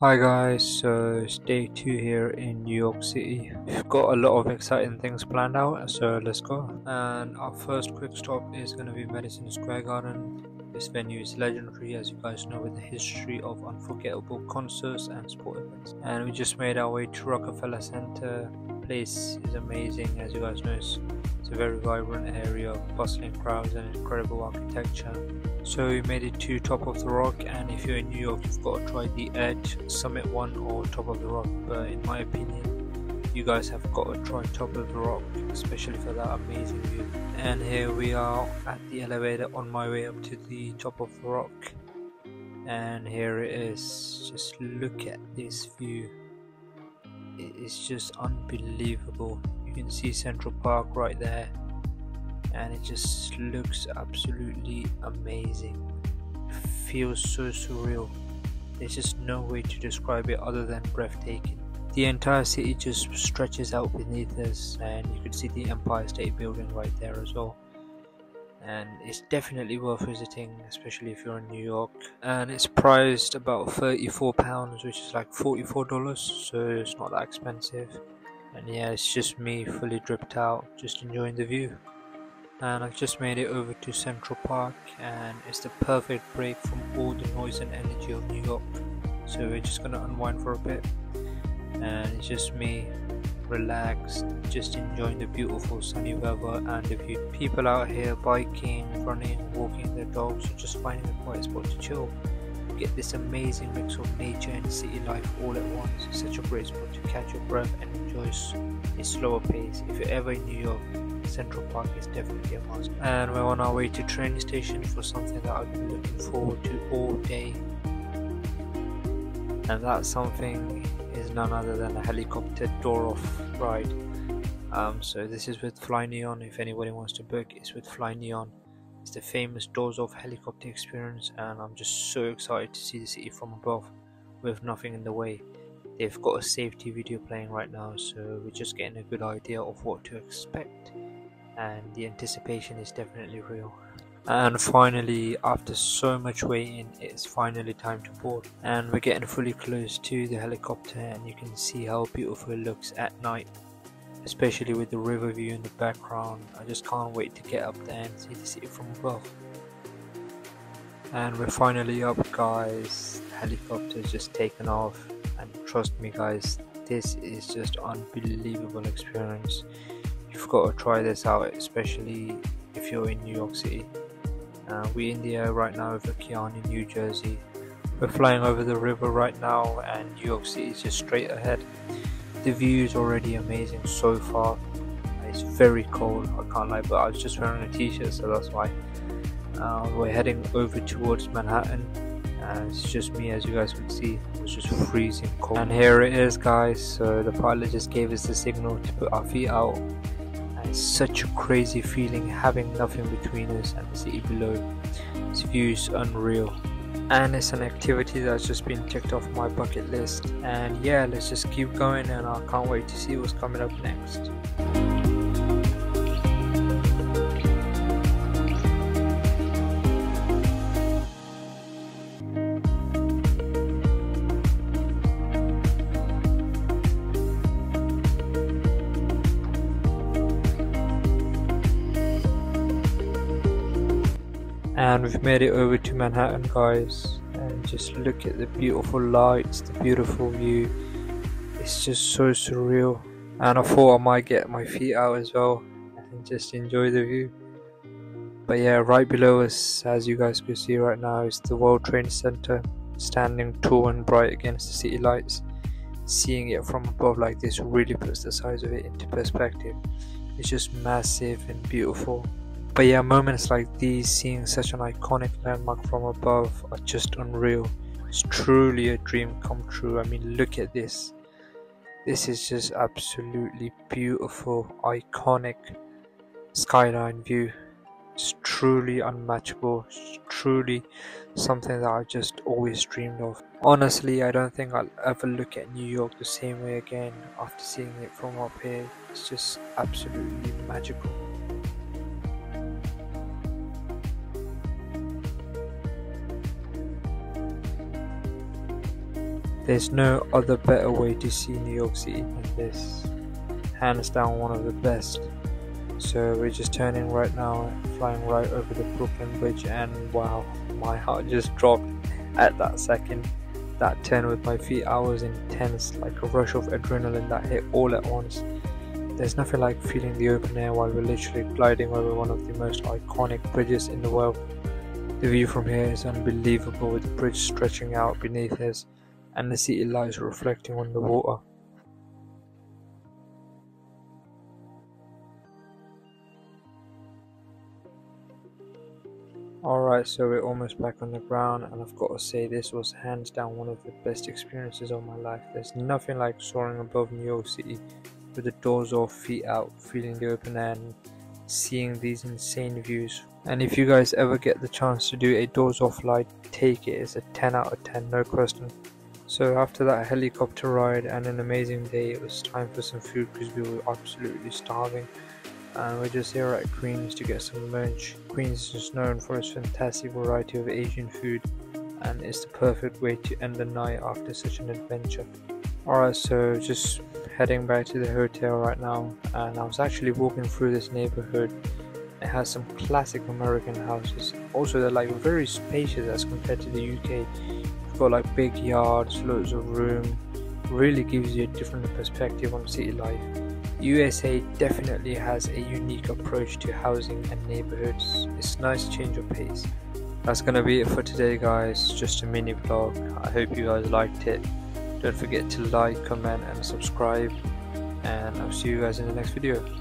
Hi guys, so it's day two here in New York City. We've got a lot of exciting things planned out, so let's go. And our first quick stop is going to be Madison Square Garden. This venue is legendary, as you guys know, with a history of unforgettable concerts and sport events. And we just made our way to Rockefeller Center. Place is amazing, as you guys know. It's, it's a very vibrant area, of bustling crowds and incredible architecture. So we made it to top of the rock and if you're in New York you've got to try the Edge Summit one or top of the rock. But in my opinion you guys have got to try top of the rock especially for that amazing view. And here we are at the elevator on my way up to the top of the rock. And here it is. Just look at this view it is just unbelievable. You can see Central Park right there and it just looks absolutely amazing. Feels so surreal. There's just no way to describe it other than breathtaking. The entire city just stretches out beneath us and you can see the empire state building right there as well and it's definitely worth visiting especially if you're in new york. And it's priced about 34 pounds which is like 44 dollars so it's not that expensive. And yeah it's just me fully dripped out just enjoying the view. And I've just made it over to Central Park and it's the perfect break from all the noise and energy of New York. So we're just gonna unwind for a bit and it's just me relaxed just enjoying the beautiful sunny weather and the view people out here biking running walking their dogs just finding a quiet spot to chill get this amazing mix of nature and city life all at once it's such a great spot to catch your breath and enjoy a slower pace if you're ever in New York Central Park is definitely a must. And we're on our way to train station for something that I've been looking forward to all day. And that's something none other than a helicopter door off ride. Um, so this is with FlyNYON. If anybody wants to book, it's with FlyNYON. It's the famous doors off helicopter experience, and I'm just so excited to see the city from above with nothing in the way. They've got a safety video playing right now, so we're just getting a good idea of what to expect and the anticipation is definitely real. And finally, after so much waiting, it's finally time to board. And we're getting fully close to the helicopter, and you can see how beautiful it looks at night, especially with the river view in the background. I just can't wait to get up there and see the city from above. And we're finally up, guys. The just taken off, and trust me, guys, this is just unbelievable experience you've got to try this out, especially if you're in New York City. Uh, we're in the air right now over Kearny, New Jersey. We're flying over the river right now, and New York City is just straight ahead. The view is already amazing so far. It's very cold, I can't lie, but I was just wearing a t-shirt, so that's why. Uh, we're heading over towards Manhattan. It's just me, as you guys can see. It's just freezing cold. And here it is, guys. So the pilot just gave us the signal to put our feet out such a crazy feeling having nothing between us and the city below. This view is unreal. And it's an activity that's just been checked off my bucket list. And yeah, let's just keep going and I can't wait to see what's coming up next. And we've made it over to Manhattan guys and just look at the beautiful lights the beautiful view. It's just so surreal. And I thought I might get my feet out as well and just enjoy the view. But yeah right below us as you guys can see right now is the World Trade Center standing tall and bright against the city lights. Seeing it from above like this really puts the size of it into perspective. It's just massive and beautiful but yeah, moments like these, seeing such an iconic landmark from above, are just unreal. It's truly a dream come true. I mean, look at this. This is just absolutely beautiful, iconic skyline view. It's truly unmatchable. It's truly something that I just always dreamed of. Honestly, I don't think I'll ever look at New York the same way again after seeing it from up here. It's just absolutely magical. There's no other better way to see New York City than this. Hands down, one of the best. So we're just turning right now, flying right over the Brooklyn Bridge, and wow, my heart just dropped at that second. That turn with my feet, I was intense, like a rush of adrenaline that hit all at once. There's nothing like feeling the open air while we're literally gliding over one of the most iconic bridges in the world. The view from here is unbelievable with the bridge stretching out beneath us and the city lights reflecting on the water. Alright, so we're almost back on the ground, and I've got to say, this was hands down one of the best experiences of my life. There's nothing like soaring above New York City with the doors off, feet out, feeling the open air, and seeing these insane views. And if you guys ever get the chance to do a doors off flight, take it. It's a 10 out of 10, no question. So after that helicopter ride and an amazing day, it was time for some food because we were absolutely starving. And we're just here at Queens to get some lunch. Queens is known for its fantastic variety of Asian food and it's the perfect way to end the night after such an adventure. Alright, so just heading back to the hotel right now and I was actually walking through this neighborhood. It has some classic American houses. Also they're like very spacious as compared to the UK. Got like big yards, loads of room. Really gives you a different perspective on city life. USA definitely has a unique approach to housing and neighborhoods. It's nice change of pace. That's gonna be it for today guys, just a mini vlog. I hope you guys liked it. Don't forget to like, comment and subscribe and I'll see you guys in the next video.